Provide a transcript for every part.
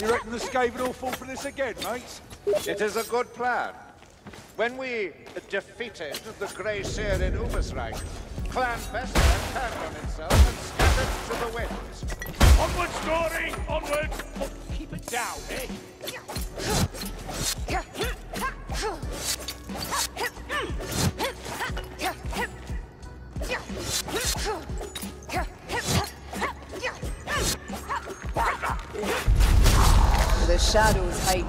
You reckon the Skaven will fall for this again, mates? It is a good plan. When we defeated the Grey Seer in Ubersreik, Clan Vesper turned on itself and scattered to the winds. Onward, Story! Onward! Oh, keep it down, eh? Shadows hide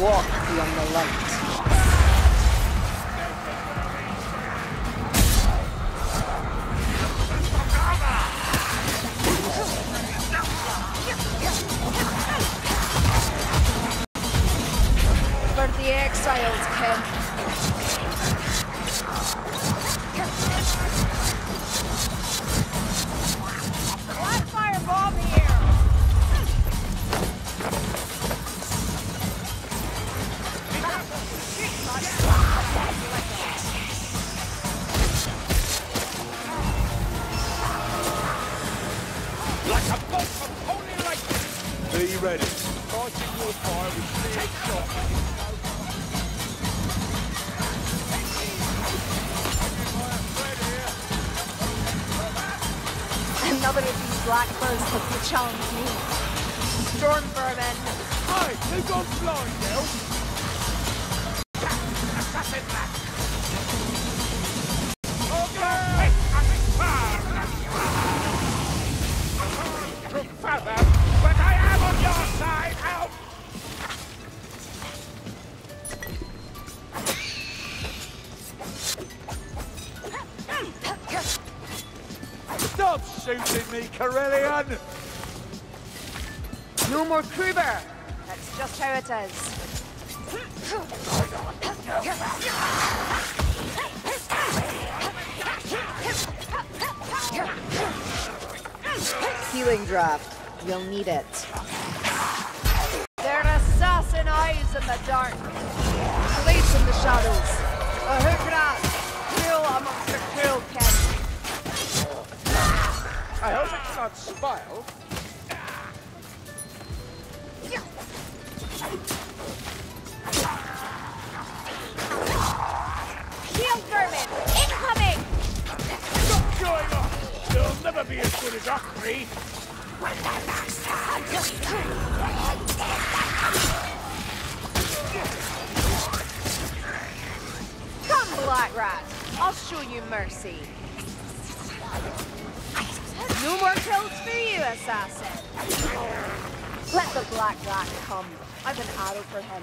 walk beyond the light. Another of these blackbirds have challenged me. Storm vermin. Hey, who got blind, Del? Father, is. Healing draft. You'll need it. They're assassin eyes in the dark. Place in the shadows. A hookrat. Cruel amongst the cruel kin. I hope it's not spoiled. Shield vermin. Incoming. What's going on? They'll never be as good as us three! Come, Black Rat. I'll show you mercy. No more kills for you, assassin. Let the Black Rat come. I've been arrow for him.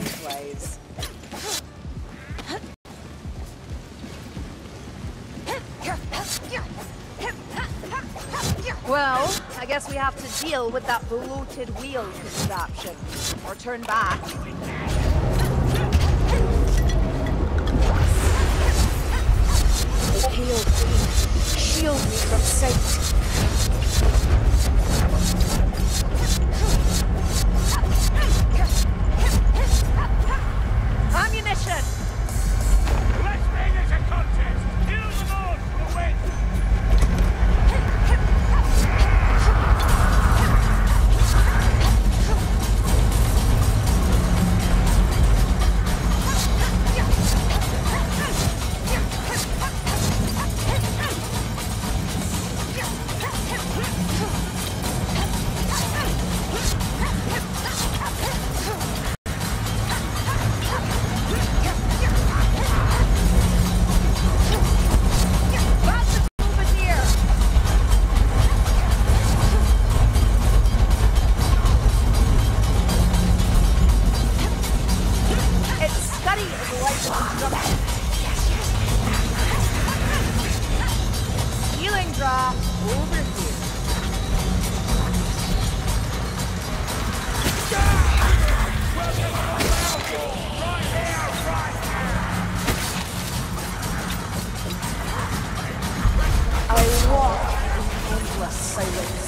Well, I guess we have to deal with that bloated wheel contraption. Or turn back. Hail, Queen. Shield me from sight. Healing draw over here. I walk in endless silence.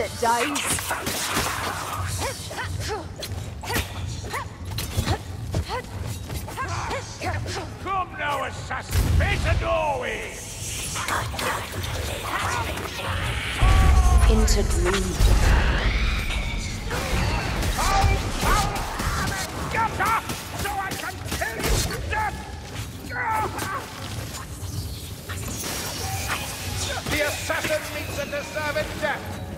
it dies. Come now, assassin! Face a doorway! Into dream. Get up! So I can kill you! The assassin meets a deserved death.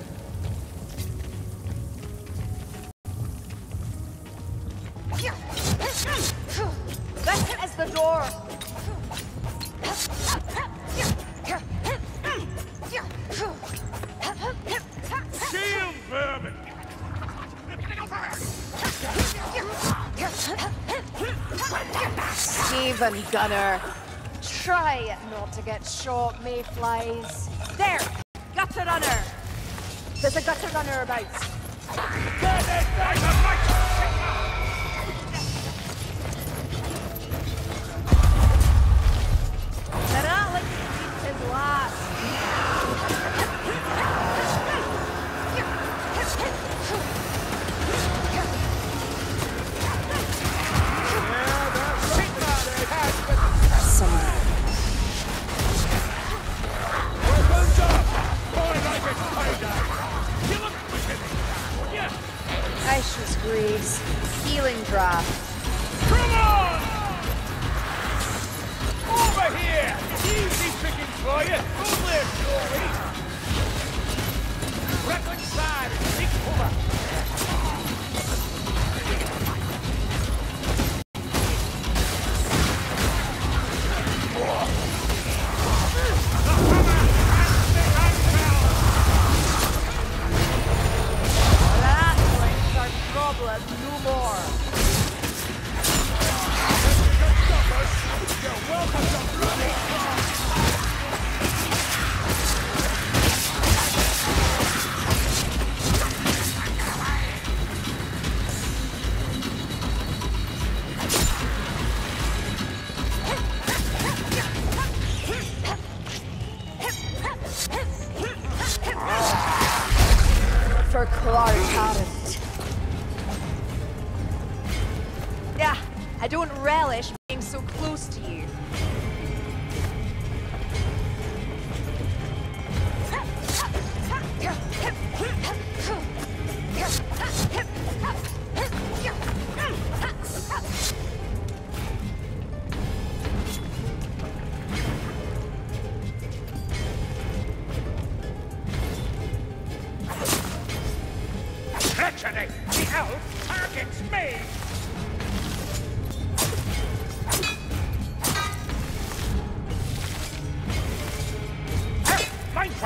even, Gunner. Try not to get shot, Mayflies. There! Gutter runner! There's a gutter runner about. Get it!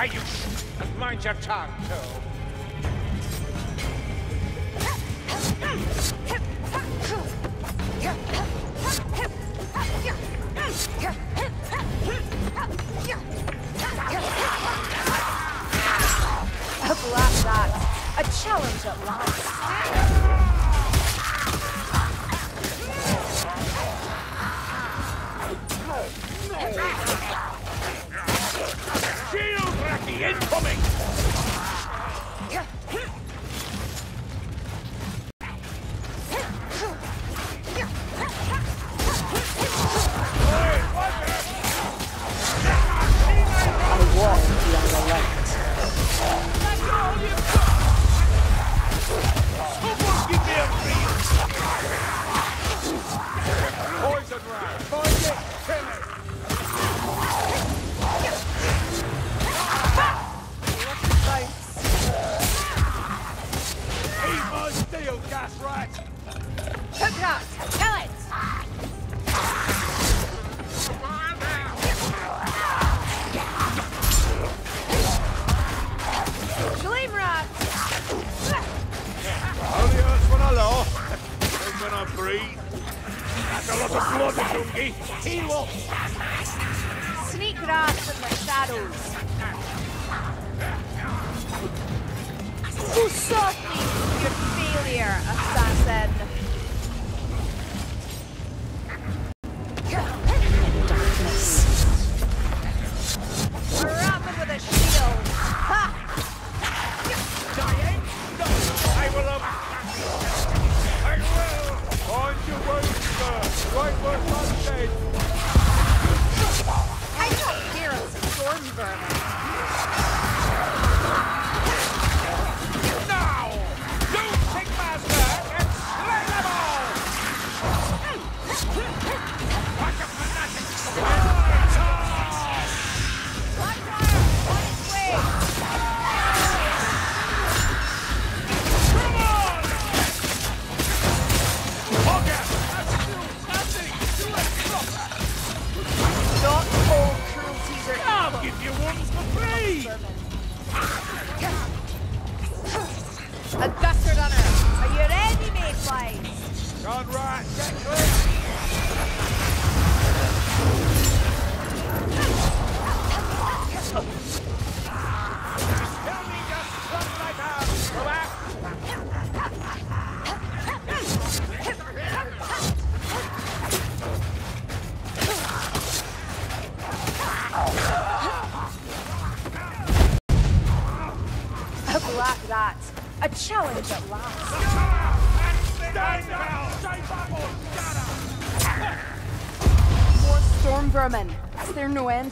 Hey, you! Mind your tongue, too. A black box. A challenge at last.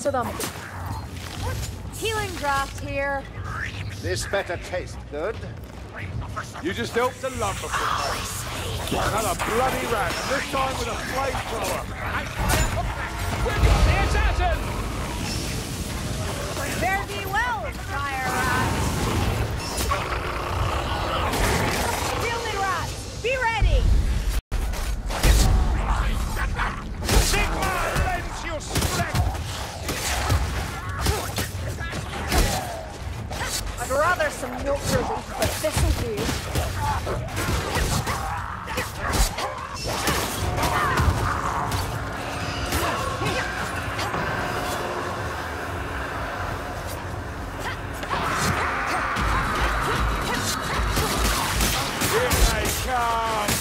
to them. Healing draft here. This better taste good. You just helped the lump of the Another bloody rat, this time with a flamethrower. And fire We've got the assassin! Fare thee well, fire rat! Healing rat, be ready! Now there's some milk relief, but this'll do. Here they come!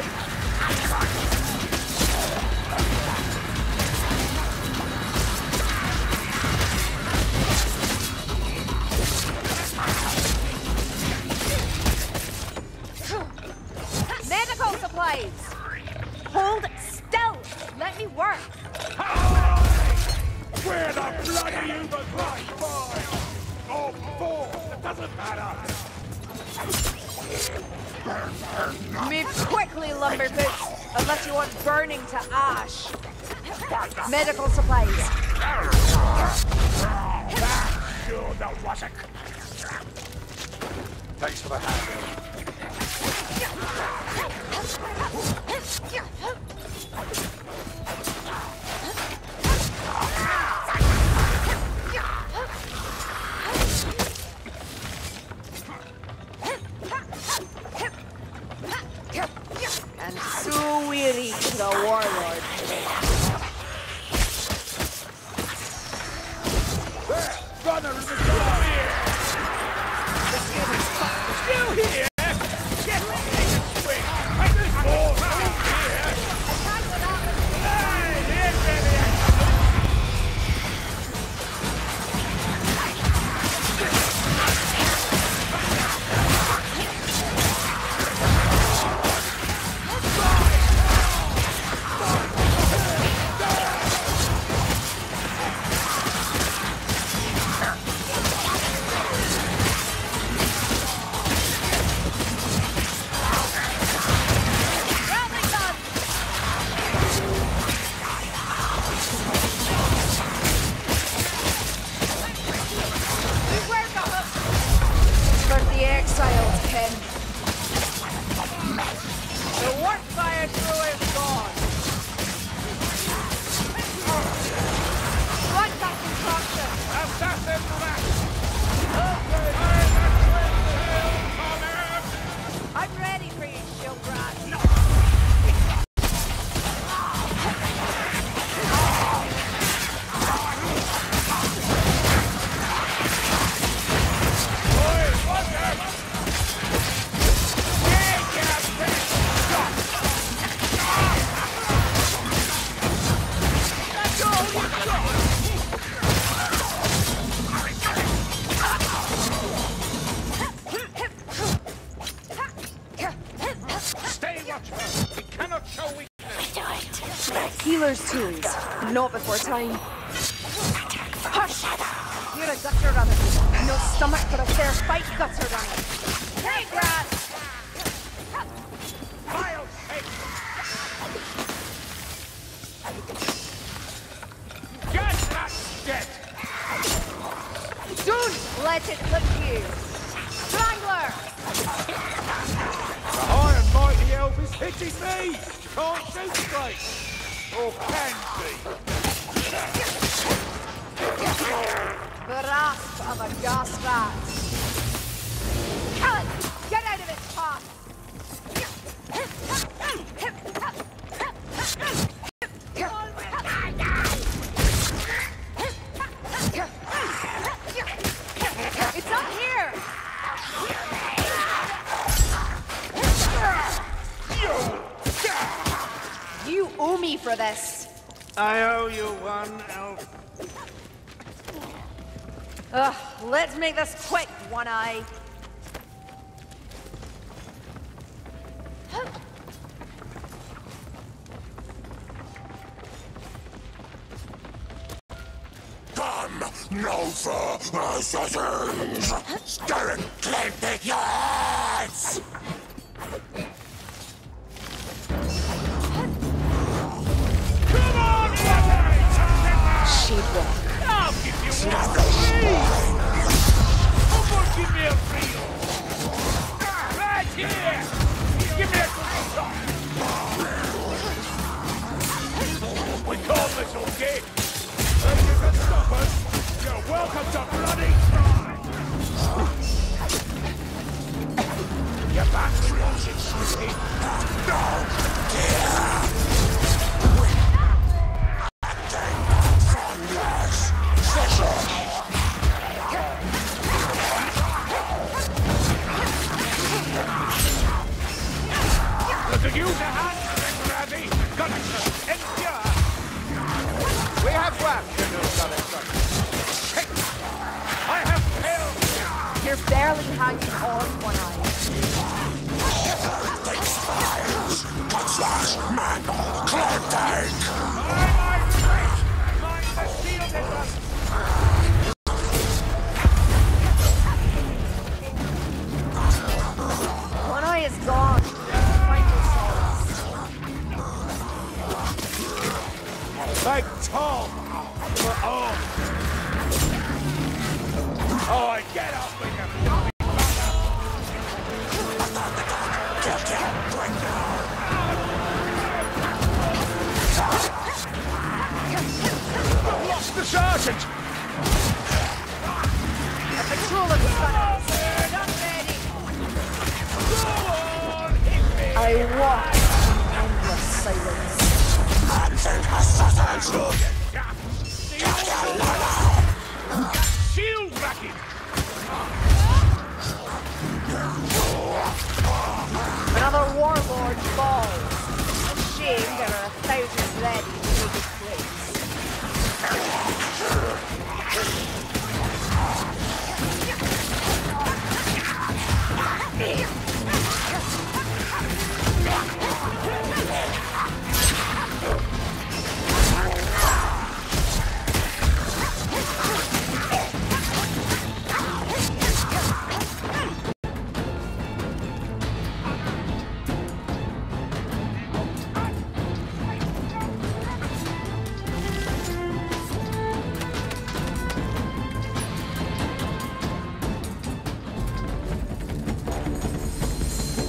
い Healer's tools. Not before time. Hush! You're a gutter runner. No stomach for a fair fight, gutter runner. Hey, let it you! Strangler! The high and mighty elf is hitting me! Can't shoot straight! Or can Grasp of a gas rat. Let's make this quick, One Eye. Come, Nova assassins! Staring clamping your heads! Come on, Sheepwalk. I'll give you one free! Someone give me a! We you can stop us, you're welcome to bloody try! Your battery wasn't sweetie! Look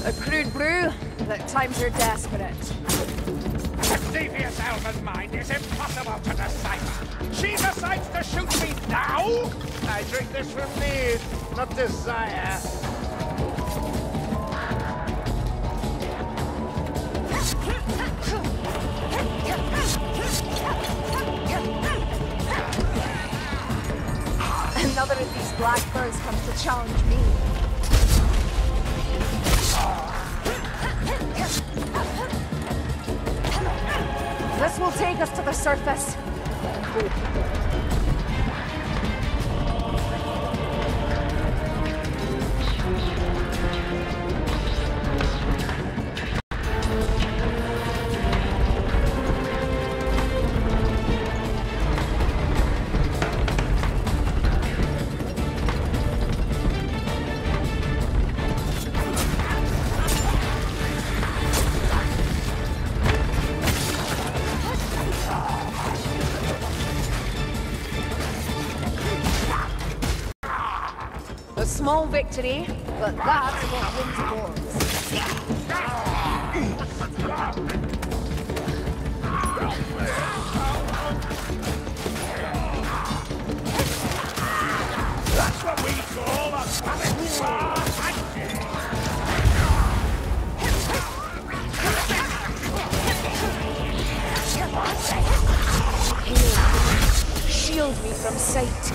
A crude brew, but times are desperate. Devious elven mind is impossible to decipher. She decides to shoot me now? I drink this from need, not desire. Another of these blackbirds comes to challenge me. This will take us to the surface. Small victory, but that's what wins wars. That's what we call a war! Shield me from sight.